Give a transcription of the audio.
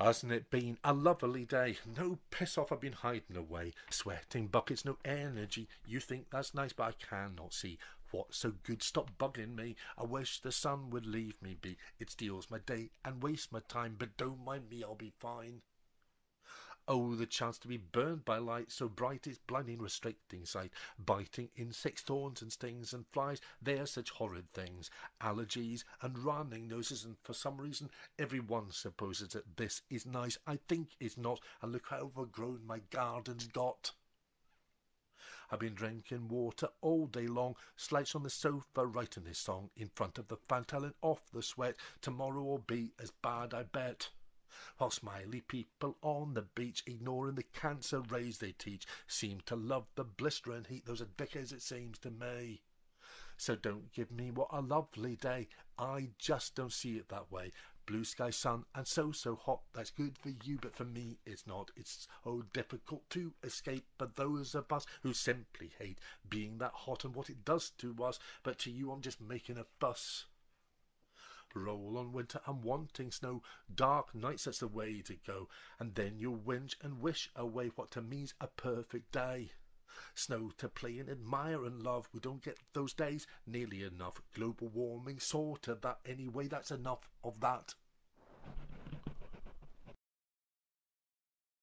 Hasn't it been a lovely day? No piss off, I've been hiding away, sweating buckets, no energy. You think that's nice, but I cannot see what's so good. Stop bugging me. I wish the sun would leave me be. It steals my day and wastes my time, but don't mind me, I'll be fine. Oh, the chance to be burned by light so bright it's blinding, restricting sight, biting insects, thorns and stings and flies. They are such horrid things. Allergies and running noses, and for some reason, everyone supposes that this is nice. I think it's not, and look how overgrown my garden's got. I've been drinking water all day long, slouched on the sofa writing this song in front of the fan, telling off the sweat. Tomorrow will be as bad, I bet. While smiley people on the beach, ignoring the cancer rays they teach, seem to love the blistering heat. Those are dickheads, it seems to me. So don't give me what a lovely day. I just don't see it that way. Blue sky, sun, and so, so hot. That's good for you, but for me it's not. It's so difficult to escape. But those of us who simply hate being that hot and what it does to us. But to you, I'm just making a fuss. Roll on winter and wanting snow. Dark nights, that's the way to go. And then you'll whinge and wish away what to me's a perfect day. Snow to play and admire and love. We don't get those days nearly enough. Global warming, sort of that anyway. That's enough of that.